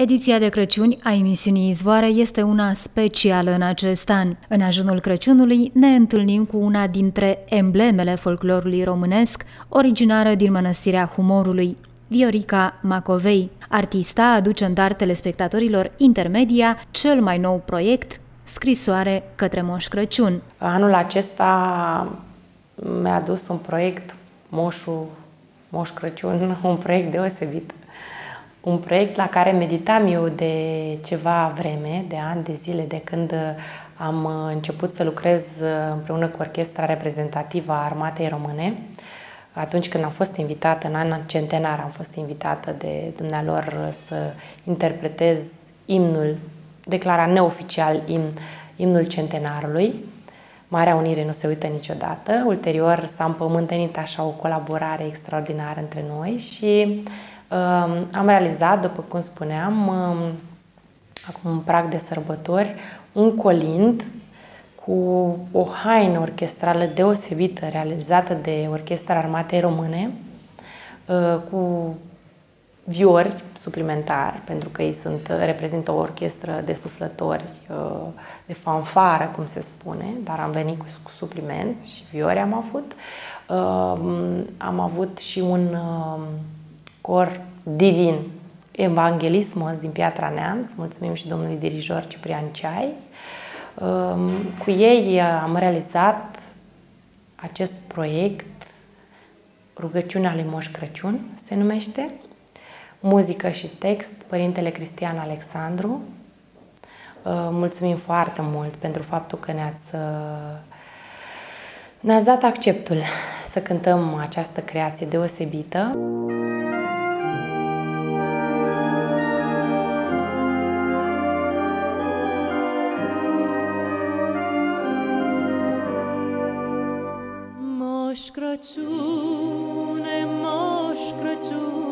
Ediția de Crăciun a emisiunii Izvoare este una specială în acest an. În ajunul Crăciunului ne întâlnim cu una dintre emblemele folclorului românesc, originară din Mănăstirea Humorului, Viorica Macovei. Artista aduce în dar telespectatorilor intermedia cel mai nou proiect, Scrisoare către Moș Crăciun. Anul acesta mi-a adus un proiect Moșul Moș Crăciun, un proiect deosebit un proiect la care meditam eu de ceva vreme, de ani, de zile, de când am început să lucrez împreună cu orchestra reprezentativă a Armatei Române. Atunci când am fost invitată, în anul centenar, am fost invitată de dumnealor să interpretez imnul, declarat neoficial imn, imnul centenarului. Marea Unire nu se uită niciodată. Ulterior s-a împământenit așa o colaborare extraordinară între noi și am realizat, după cum spuneam, acum un prag de sărbători, un colind cu o haină orchestrală deosebită realizată de Orchestra Armatei Române, ă, cu viori suplimentari, pentru că ei sunt, reprezintă o orchestră de suflători, ă, de fanfară, cum se spune, dar am venit cu suplimenți și viori am avut. Ă, am avut și un cor divin, Evanghelismos din Piatra Neamț, mulțumim și domnului dirijor Ciprian Ceai. Um, cu ei am realizat acest proiect, Rugăciunea lui Moș Crăciun se numește, muzică și text, Părintele Cristian Alexandru. Uh, mulțumim foarte mult pentru faptul că ne-ați, uh, ne-ați dat acceptul să cântăm această creație deosebită. Crăciune, Moș Crăciune,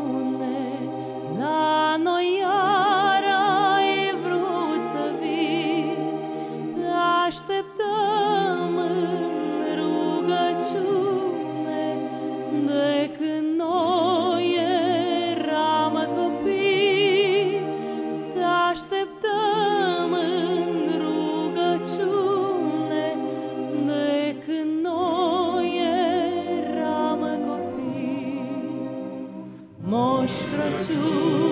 Moș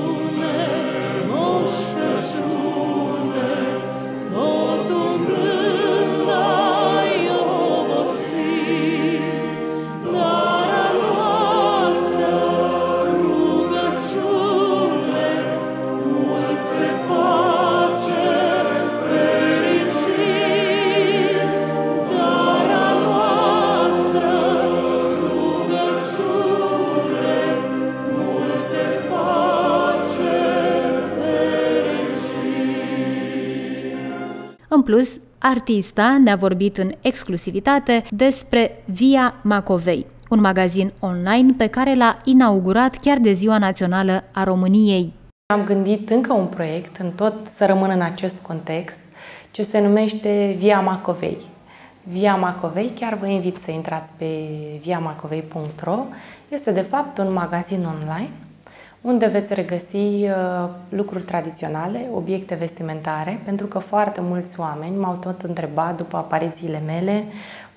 plus, artista ne-a vorbit în exclusivitate despre Via Macovei, un magazin online pe care l-a inaugurat chiar de Ziua Națională a României. Am gândit încă un proiect, în tot să rămân în acest context, ce se numește Via Macovei. Via Macovei, chiar vă invit să intrați pe viamacovei.ro. Este de fapt un magazin online unde veți regăsi uh, lucruri tradiționale, obiecte vestimentare, pentru că foarte mulți oameni m-au tot întrebat după aparițiile mele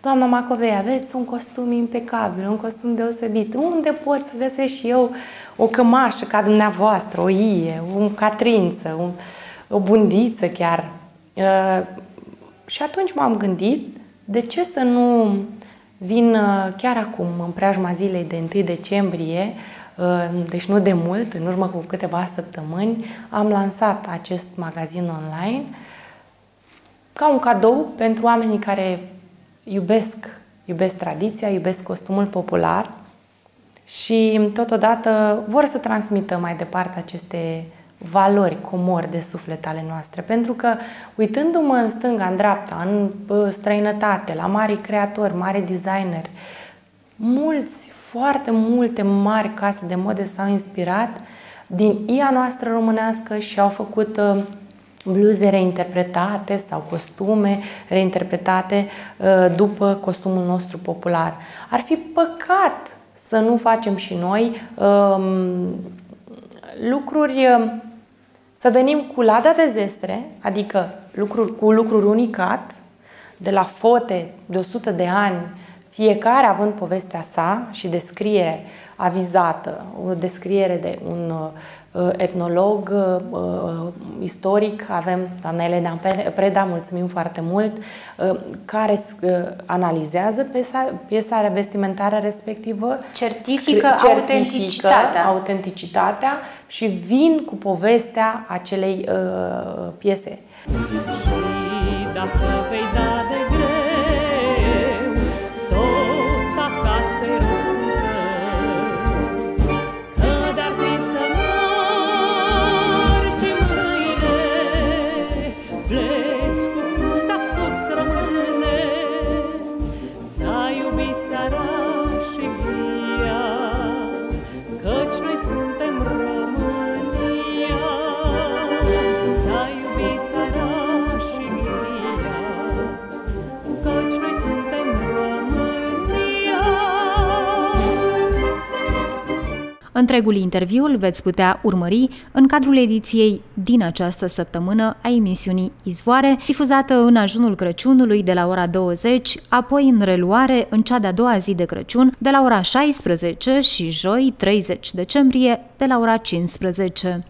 Doamna Macovei, aveți un costum impecabil, un costum deosebit. Unde pot să găsesc și eu o cămașă ca dumneavoastră, o ie, un catrință, un, o bundiță chiar? Uh, și atunci m-am gândit, de ce să nu vin uh, chiar acum, în preajma zilei de 1 decembrie, uh, deci nu de mult, în urmă cu câteva săptămâni, am lansat acest magazin online ca un cadou pentru oamenii care iubesc, iubesc tradiția, iubesc costumul popular și totodată vor să transmită mai departe aceste valori comori de suflet ale noastre. Pentru că uitându-mă în stânga, în dreapta, în străinătate, la mari creatori, mari designeri, mulți, foarte multe mari case de modă s-au inspirat din ia noastră românească și au făcut uh, bluze reinterpretate sau costume reinterpretate uh, după costumul nostru popular. Ar fi păcat să nu facem și noi um, lucruri uh, să venim cu lada de zestre, adică lucruri, cu lucruri unicat, de la fote de 100 de ani, fiecare având povestea sa și descriere avizată, o descriere de un uh, etnolog uh, uh, istoric, avem doamna Elena Preda, mulțumim foarte mult, uh, care uh, analizează piesa, piesa vestimentară respectivă, certifică, certifică autenticitatea. autenticitatea și vin cu povestea acelei uh, piese. Și dacă vei da Întregul interviu îl veți putea urmări în cadrul ediției din această săptămână a emisiunii Izvoare, difuzată în ajunul Crăciunului de la ora 20, apoi în reluare în cea de-a doua zi de Crăciun de la ora 16 și joi 30 decembrie de la ora 15.